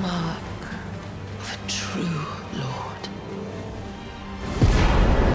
Mama.